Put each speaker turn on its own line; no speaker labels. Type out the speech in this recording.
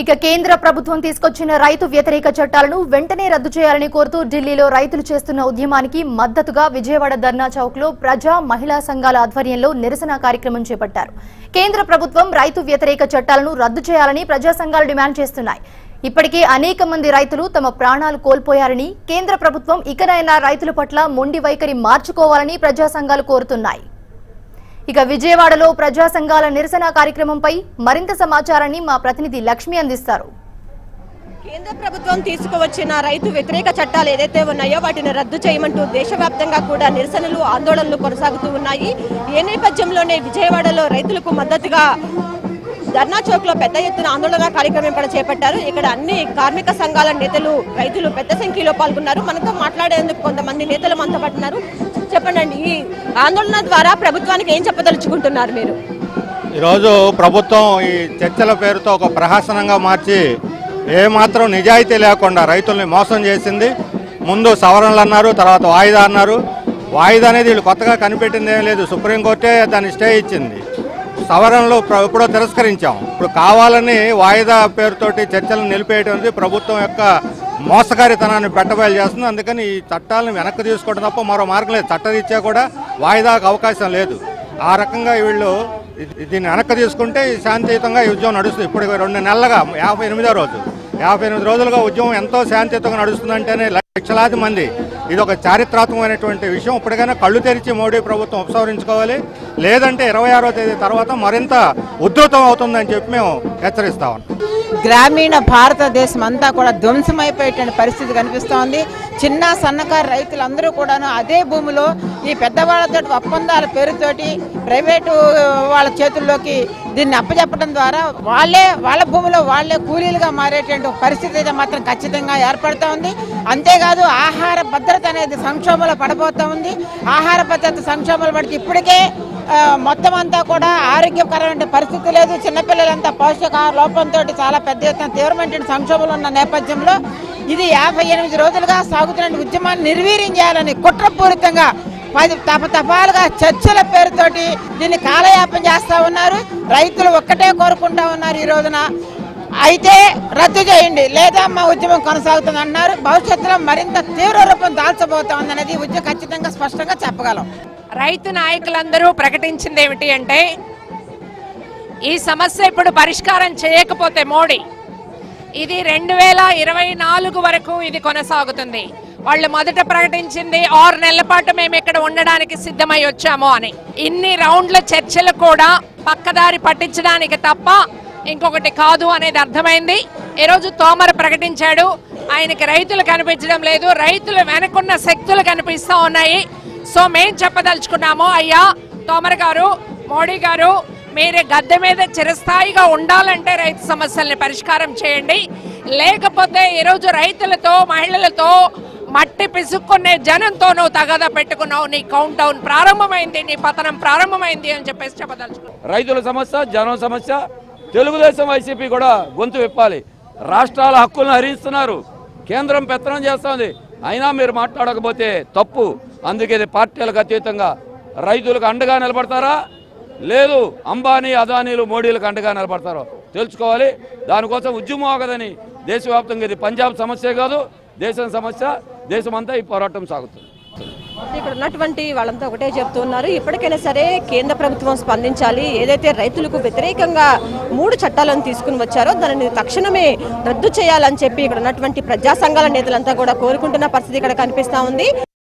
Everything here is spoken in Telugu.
ఇక కేంద్ర ప్రభుత్వం తీసుకొచ్చిన రైతు వ్యతిరేక చట్టాలను వెంటనే రద్దు చేయాలని కోరుతూ ఢిల్లీలో రైతులు చేస్తున్న ఉద్యమానికి మద్దతుగా విజయవాడ ధర్నా చౌక్లో ప్రజా మహిళా సంఘాల ఆధ్వర్యంలో నిరసన కార్యక్రమం చేపట్టారు. కేంద్ర ప్రభుత్వం రైతు వ్యతిరేక చట్టాలను రద్దు చేయాలని ప్రజా సంఘాలు డిమాండ్ చేస్తున్నాయి. ఇప్పటికే అనేక మంది రైతులు తమ ప్రాణాలు కోల్పోయారని కేంద్ర ప్రభుత్వం ఇకనైనా రైతుల పట్ల మొండి వైఖరి మార్చుకోవాలని ప్రజా సంఘాలు కోరుతున్నాయి. ఇక విజయవాడలో ప్రజా సంఘాల నిరసన కార్యక్రమంపై మరింత సమాచారాన్ని మా ప్రతినిధి లక్ష్మి అందిస్తారు.
కేంద్ర ప్రభుత్వం తీసుకువచ్చిన రైతు వ్యతిరేక చట్టాలు ఏదైతే ఉన్నాయో వాటిని రద్దు చేయమంటూ దేశవ్యాప్తంగా కూడా నిరసనలు ఆందోళనలు కొనసాగుతూ ఉన్నాయి. ఏ నేపథ్యంలోనే విజయవాడలో రైతులకు మద్దతుగా ధర్నా చౌక్లో పెద్ద ఎత్తున ఆందోళన కార్యక్రమం కూడా చేపట్టారు. ఇక్కడ అన్ని కార్మిక సంఘాల నేతలు రైతులు పెద్ద సంఖ్యలో పాల్గొన్నారు. మనతో మాట్లాడేందుకు కొంతమంది నేతలు మనతో పట్టున్నారు చెప్పండి ఈ ఆందోళన ద్వారా ప్రభుత్వానికి ఏం చెప్పదలుచుకుంటున్నారు మీరు?
ఈరోజు ప్రభుత్వం ఈ చర్చల పేరుతో ఒక ప్రహసనంగా మార్చి ఏమాత్రం నిజాయితీ లేకుండా రైతుల్ని మోసం చేసింది. ముందు సవరణలు అన్నారు తర్వాత వాయిదా అన్నారు. వాయిదా అనేది వీళ్ళు కొత్తగా కనిపెట్టింది ఏం లేదు. సుప్రీంకోర్టే దాన్ని స్టే ఇచ్చింది. సవరణలు ఎప్పుడో తిరస్కరించాం. ఇప్పుడు కావాలని వాయిదా పేరుతోటి చర్చలను నిలిపేయడం అనేది ప్రభుత్వం యొక్క మోసకారితనాన్ని పెట్టబయలు చేస్తుంది. అందుకని ఈ చట్టాలను వెనక్కి తీసుకోవడం తప్ప మరో మార్గం లేదు. చట్టరీత్యా కూడా వాయిదాకు అవకాశం లేదు. ఆ రకంగా వీళ్ళు దీన్ని వెనక్కి తీసుకుంటే శాంతియుతంగా ఈ ఉద్యమం నడుస్తుంది. ఇప్పుడు రెండు నెలలుగా యాభై ఎనిమిదో రోజు. యాభై ఎనిమిది రోజులుగా ఉద్యమం ఎంతో శాంతియుతంగా నడుస్తుందంటేనే లక్షలాది మంది. ఇది ఒక చారిత్రాత్మకమైనటువంటి విషయం. ఇప్పటికైనా కళ్ళు తెరిచి మోడీ ప్రభుత్వం ఉపసంహరించుకోవాలి. లేదంటే ఇరవై ఆరో తేదీ తర్వాత మరింత ఉధృతం అవుతుందని చెప్పి మేము హెచ్చరిస్తా ఉన్నాం.
గ్రామీణ భారతదేశం అంతా కూడా ధ్వంసమైపోయేటువంటి పరిస్థితి కనిపిస్తోంది. చిన్న సన్నకారు రైతులందరూ కూడాను అదే భూమిలో ఈ పెద్దవాళ్ళతో ఒప్పందాల పేరుతోటి ప్రైవేటు వాళ్ళ చేతుల్లోకి దీన్ని అప్పచెప్పడం ద్వారా వాళ్ళే వాళ్ళ భూమిలో వాళ్ళే కూలీలుగా మారేటువంటి పరిస్థితి అయితే మాత్రం ఖచ్చితంగా ఏర్పడుతూ ఉంది. అంతేకాదు ఆహార భద్రత అనేది సంక్షోభంలో పడబోతూ ఉంది. ఆహార భద్రత సంక్షోభంలో పడితే ఇప్పటికే మొత్తం అంతా కూడా ఆరోగ్యకరమైన పరిస్థితి లేదు. చిన్నపిల్లలంతా పౌష్టికాహార లోపంతో చాలా పెద్ద ఎత్తున తీవ్రమైన సంక్షోభంలో ఉన్న నేపథ్యంలో ఇది యాభై ఎనిమిది రోజులుగా సాగుతున్న ఉద్యమాన్ని నిర్వీర్యం చేయాలని కుట్రపూరితంగా పది తపతపాలుగా చర్చల పేరుతోటి దీన్ని కాలయాపన చేస్తూ ఉన్నారు. రైతులు ఒక్కటే కోరుకుంటా ఉన్నారు ఈ రోజున. అయితే రద్దు చేయండి. లేదా మా ఉద్యమం కొనసాగుతుంది అన్నారు భవిష్యత్తులో మరింత తీవ్ర రూపం దాల్చబోతోందనేది ఉద్యమం ఖచ్చితంగా స్పష్టంగా చెప్పగలం.
రైతు నాయకులందరూ ప్రకటించింది ఏమిటి అంటే ఈ సమస్య ఇప్పుడు పరిష్కారం చేయకపోతే మోడీ ఇది రెండు వేల ఇరవై నాలుగు వరకు ఇది కొనసాగుతుంది. వాళ్ళు మొదట ప్రకటించింది ఆరు నెలల పాటు మేము ఇక్కడ ఉండడానికి సిద్ధమై వచ్చాము అని. ఇన్ని రౌండ్ల చర్చలు కూడా పక్కదారి పట్టించడానికి తప్ప ఇంకొకటి కాదు అనేది అర్థమైంది. ఈరోజు తోమర్ ప్రకటించాడు. ఆయనకి రైతులు కనిపించడం లేదు. రైతులు వెనకున్న శక్తులు కనిపిస్తా ఉన్నాయి. సో మేం చెప్పదలుచుకున్నాము అయ్యా తోమర్ గారు మోడీ గారు మీరు గద్దె మీద చిరస్థాయిగా ఉండాలంటే రైతు సమస్యల్ని పరిష్కారం చేయండి. లేకపోతే ఈరోజు రైతులతో మహిళలతో మట్టి పిసుక్కునే జనంతో నువ్వు తగదా పెట్టుకున్నావు. నీ కౌంట్ డౌన్ ప్రారంభమైంది నీ పతనం ప్రారంభమైంది అని చెప్పేసి చెప్పదలుచుకున్నావు
రైతుల సమస్య జనం సమస్య తెలుగుదేశం వైసీపీ కూడా గొంతు విప్పాలి. రాష్ట్రాల హక్కులను హరిస్తున్నారు. కేంద్రం పెత్తనం చేస్తుంది. అయినా మీరు మాట్లాడకపోతే తప్పు. అందుకే ఇది పార్టీలకు అతీతంగా. రైతులకు అండగా నిలబడతారా? లేదు అంబానీ అదానీలు మోడీలకు అండగా నిలబడతారో తెలుసుకోవాలి. దానికోసం ఉద్యమం ఆగదని దేశవ్యాప్తంగా ఇది పంజాబ్ సమస్య కాదు. దేశం సమస్య దేశమంతా ఈ పోరాటం సాగుతుంది.
ఇక్కడ ఉన్నటువంటి వాళ్ళంతా ఒకటే చెప్తున్నారు. ఇప్పటికైనా సరే కేంద్ర ప్రభుత్వం స్పందించాలి. ఏదైతే రైతులకు వ్యతిరేకంగా మూడు చట్టాలను తీసుకుని వచ్చారో దానిని తక్షణమే రద్దు చేయాలని చెప్పి ఇక్కడ ఉన్నటువంటి ప్రజా సంఘాల నేతలంతా కూడా కోరుకుంటున్న పరిస్థితి ఇక్కడ కనిపిస్తా ఉంది.